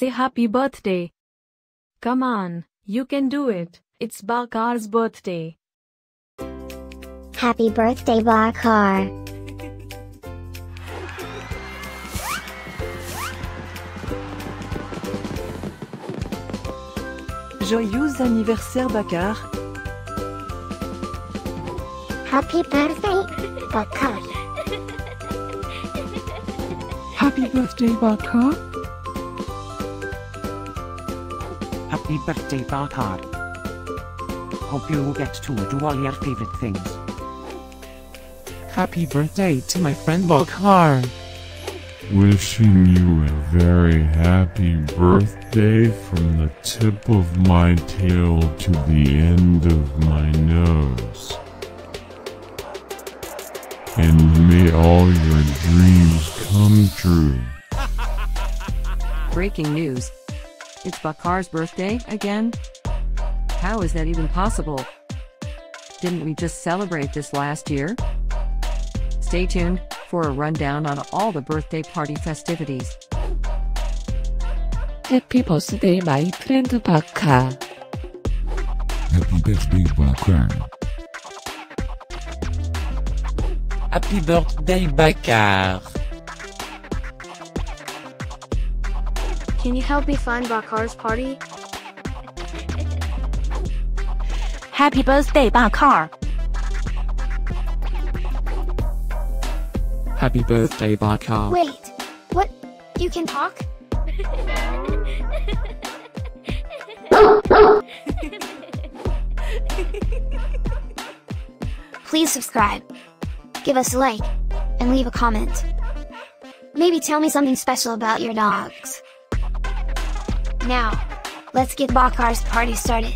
say happy birthday. Come on, you can do it. It's Bakar's birthday. Happy birthday, Bakar. Joyeux anniversaire Bakar. Happy birthday, Bakar. Happy birthday, Bakar. Happy birthday, Bakar. Hope you will get to do all your favorite things. Happy birthday to my friend Bakar. Wishing you a very happy birthday from the tip of my tail to the end of my nose. And may all your dreams come true. Breaking news. It's Bakar's birthday again? How is that even possible? Didn't we just celebrate this last year? Stay tuned for a rundown on all the birthday party festivities. Happy birthday, my friend Bakar. Happy birthday, Bakar. Happy birthday, Bakar. Can you help me find Bakar's party? Happy birthday, Bakar. Happy birthday, Bakar. Wait, what? You can talk? Please subscribe, give us a like, and leave a comment. Maybe tell me something special about your dogs. Now, let's get Bakar's party started.